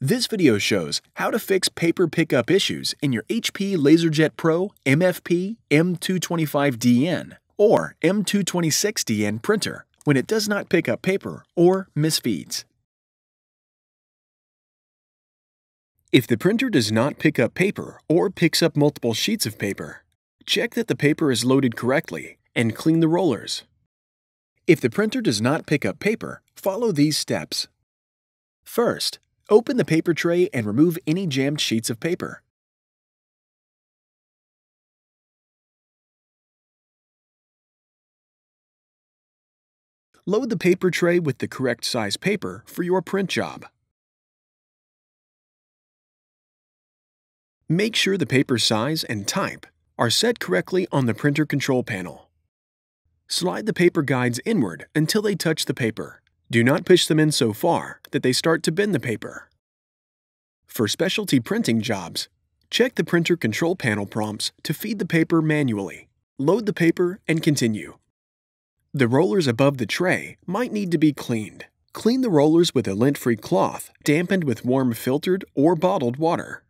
This video shows how to fix paper pickup issues in your HP LaserJet Pro MFP M225DN or M226DN printer when it does not pick up paper or misfeeds. If the printer does not pick up paper or picks up multiple sheets of paper, check that the paper is loaded correctly and clean the rollers. If the printer does not pick up paper, follow these steps. First, Open the paper tray and remove any jammed sheets of paper. Load the paper tray with the correct size paper for your print job. Make sure the paper size and type are set correctly on the printer control panel. Slide the paper guides inward until they touch the paper. Do not push them in so far that they start to bend the paper. For specialty printing jobs, check the printer control panel prompts to feed the paper manually. Load the paper and continue. The rollers above the tray might need to be cleaned. Clean the rollers with a lint-free cloth dampened with warm filtered or bottled water.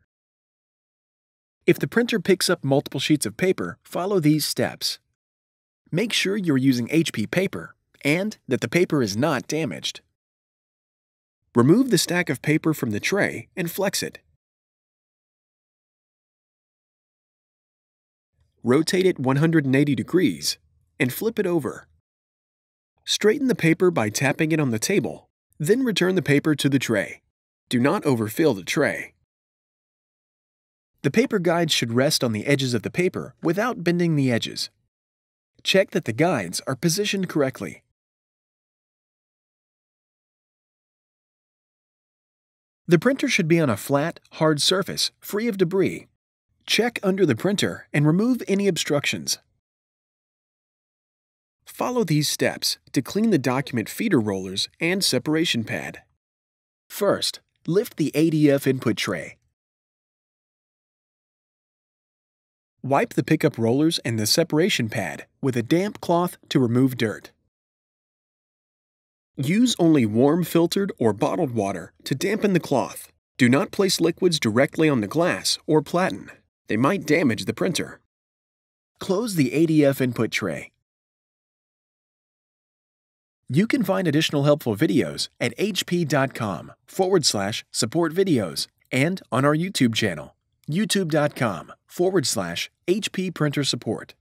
If the printer picks up multiple sheets of paper, follow these steps. Make sure you're using HP paper and that the paper is not damaged. Remove the stack of paper from the tray and flex it. Rotate it 180 degrees and flip it over. Straighten the paper by tapping it on the table, then return the paper to the tray. Do not overfill the tray. The paper guides should rest on the edges of the paper without bending the edges. Check that the guides are positioned correctly. The printer should be on a flat, hard surface, free of debris. Check under the printer and remove any obstructions. Follow these steps to clean the document feeder rollers and separation pad. First, lift the ADF input tray. Wipe the pickup rollers and the separation pad with a damp cloth to remove dirt. Use only warm filtered or bottled water to dampen the cloth. Do not place liquids directly on the glass or platen. They might damage the printer. Close the ADF input tray. You can find additional helpful videos at hp.com forward slash support videos and on our YouTube channel, youtube.com forward slash HP printer support.